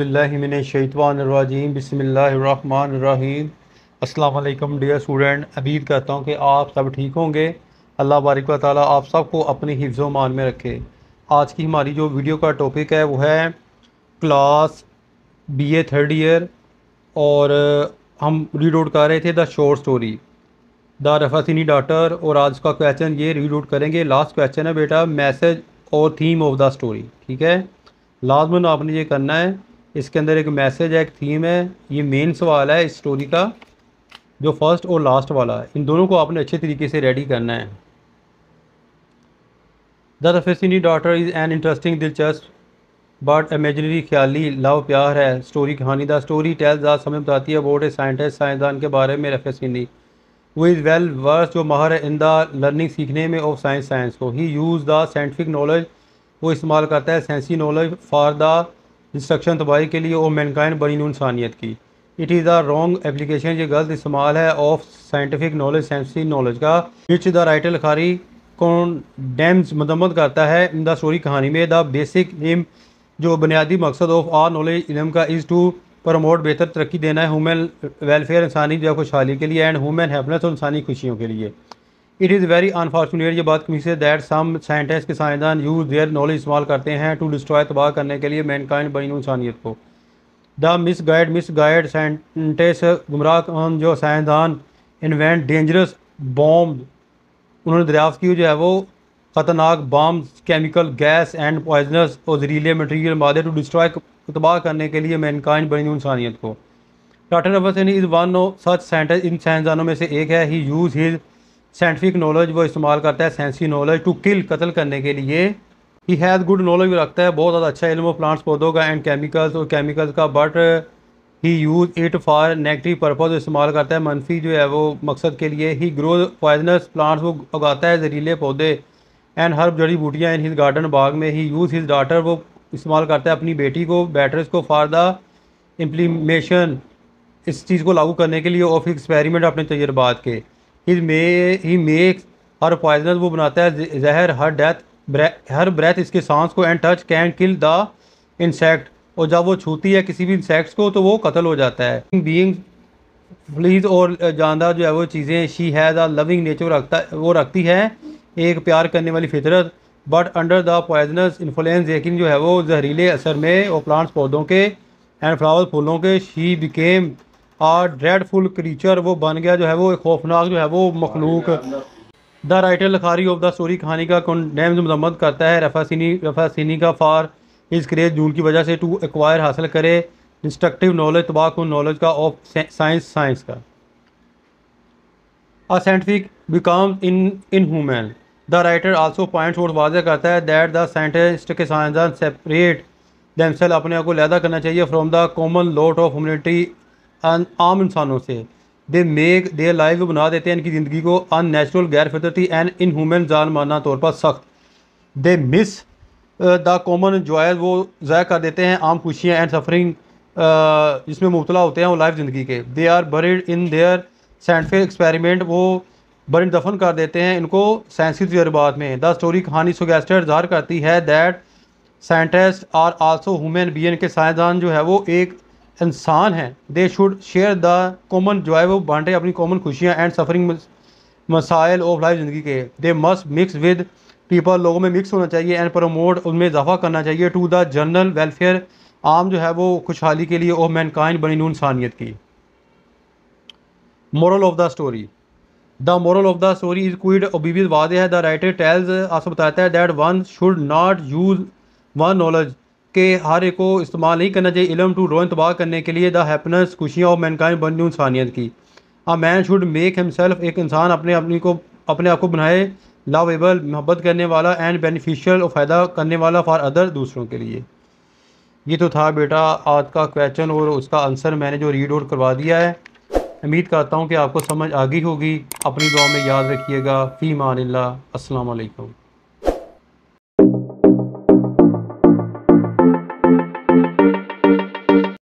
अज़बिल्लिमिनशैतवानरजीम बसमीम अस्सलाम dear student. उम्मीद करता हूँ कि आप सब ठीक होंगे। अल्लाह बारिक ताला आप सबको अपनी हिफ्ज़ मान में रखे। आज की हमारी जो वीडियो का टॉपिक है, वो है class B A third year. और हम रीड आउट कर रहे थे the short story, the Rappaccini daughter. और आज का क्वेश्चन ये रीड आउट करेंगे। लास्ट क्वेश्चन है बेटा, मैसेज और थीम ऑफ़ द स्टोरी, ठीक है? लाजमन आपने ये करना है। इसके अंदर एक मैसेज है, एक थीम है, ये मेन सवाल है इस स्टोरी का, जो फ़र्स्ट और लास्ट वाला है। इन दोनों को आपने अच्छे तरीके से रेडी करना है। The Rappaccini daughter is an interesting दिलचस्प बट इमेजनरी ख्याली लव प्यार है। स्टोरी कहानी द स्टोरी टेल्स आज समय बताती है। अबाउट ए साइंटिस्ट साइंसदान के बारे में रफेसिनी वो इज़ वेल वर्स जो माहर है इन द लर्निंग सीखने में ऑफ़ साइंस साइंस को। He use the scientific knowledge वो इस्तेमाल करता है साइंसी नॉलेज फॉर द डिस्ट्रक्शन तबाही के लिए और मैनकाइन बनी इंसानियत की। It is the wrong application ये गलत इस्तेमाल है of scientific knowledge science knowledge का। विच द राइटर लखारी कौन डैम्स मदम्मत करता है इन द स्टोरी कहानी में। द बेसिक एम जो बुनियादी मकसद ऑफ़ आर नॉलेज इलम का इज़ टू प्रमोट बेहतर तरक्की देना है। ह्यूमन वेलफेयर इंसानी जो खुशहाली के लिए एंड ह्यूमन हैप्पीनेस और इंसानी खुशियों के लिए। इट इज़ वेरी अनफॉर्चुनेट ये बात कमी से दैट सम साइंटिस्ट के साइंसदान यूज़ देयर नॉलेज इस्तेमाल करते हैं टू डिस्ट्रॉय तबाह करने के लिए मैन काइंड बनी इंसानियत को। The misguide misguide scientist गुमराह जो साइंसदान इन्वेंट डेंजरस बॉम्ब उन्होंने दरियाफ्त की जो है वो ख़तरनाक bomb chemical gas and poisonous और जहरीले मटीरियल मादे टू डिस्ट्रॉय तबाह करने के लिए मैन काइंड बनी इंसानियत को। Doctor Afsani is one such scientist इन साइंसदानों में से एक है। He use his scientific knowledge वो इस्तेमाल करता है सेंसी नॉलेज टू किल कत्ल करने के लिए। ही हैज़ गुड नॉलेज रखता है, बहुत ज़्यादा अच्छा इल्म प्लांट्स पौधों का एंड केमिकल्स और केमिकल्स का but he use it for negative purpose इस्तेमाल करता है। मनफी जो है वो मकसद के लिए ही ग्रो पॉइजनस प्लांट्स वो उगाता है जहरीले पौधे एंड हर जड़ी बूटियाँ इन हिज गार्डन बाग में। ही यूज़ हिज डाटर वो इस्तेमाल करता है अपनी बेटी को बैटर्स को फॉर द इम्प्लीमेशन इस चीज़ को लागू करने के लिए ऑफ़ एक्सपेरिमेंट अपने तजर्बात के। ही मे मेक्स हर पॉइजनस वो बनाता है जहर, हर डेथ हर ब्रेथ इसके सांस को and touch can kill the insect और जब वो छूती है किसी भी इंसेक्ट्स को तो वो कत्ल हो जाता है। बीइंग फ्लीज और जानदार जो है वो चीज़ें she has a loving nature रखता, वो रखती है, एक प्यार करने वाली फितरत। But under the poisonous influence लेकिन जो है वो जहरीले असर में और प्लांट्स पौधों के एंड फ्लावर फूलों के she became a dreadful creature वो बन गया जो है, वो खौफनाक जो है, वो मखलूक द राइटर लखारी ऑफ़ द स्टोरी कहानी का कंडेम्स मजम्मत करता है, रफासिनी रफासिनी का फार, इस क्रेज जून की वजह से टू एक्वायर हासिल करे डिस्ट्रक्टिव नॉलेज तबाह नॉलेज का ऑफ़ साइंस साइंस का। A scientific become in in human the writer also point out वाजह करता है दैट द साइंटिस्ट के साइंसदान सेपरेट दैमसेल अपने आप को लहदा करना चाहिए from the common lot of humanity आम इंसानों से। दे मेक दे लाइफ बना देते हैं इनकी ज़िंदगी को अननेचुरल गैर फितरती एंड इन ह्यूमन माना तौर पर सख्त। They miss the common joys वो ज़ाय कर देते हैं आम खुशियाँ एंड सफरिंग जिसमें मुबतला होते हैं वो लाइफ ज़िंदगी के। They are buried in their scientific experiment वो बरिड दफन कर देते हैं इनको साइंसी तजर्बात में। द स्टोरी कहानी सुगेस्टर ज़ाहिर करती है that scientist are also human being के साइंसदान जो है वो एक इंसान हैं। They should share the common जो है वो बांटे अपनी कॉमन खुशियाँ एंड सफरिंग मसाइल ऑफ़ लाइफ ज़िंदगी के। They must mix with people लोगों में मिक्स होना चाहिए एंड प्रमोट उनमें इजाफा करना चाहिए टू द जनरल वेलफेयर आम जो है वो खुशहाली के लिए ऑफ़ मैनकाइन बनी नू इंसानियत की। Moral of the story the moral of the story is Kwid ओबीबीज वादे है। द राइटर टेल्स आपसे बताता है that one should not use one knowledge के हर एक को इस्तेमाल नहीं करना चाहिए। इलम टू रोन तबाह करने के लिए द हैप्पीनेस, खुशियाँ और मैनकाइन बनी इंसानियत की। A man should make himself एक इंसान अपने अपनी को, अपने आप को बनाए, लवेबल, मोहब्बत करने वाला एंड बेनिफिशियल और फ़ायदा करने वाला फॉर अदर दूसरों के लिए। ये तो था बेटा आज का क्वेश्चन और उसका आंसर मैंने जो रीड आउट करवा दिया है। उम्मीद करता हूँ कि आपको समझ आ गई होगी। अपनी दुआ में याद रखिएगा। फ़ी मान अल्लाम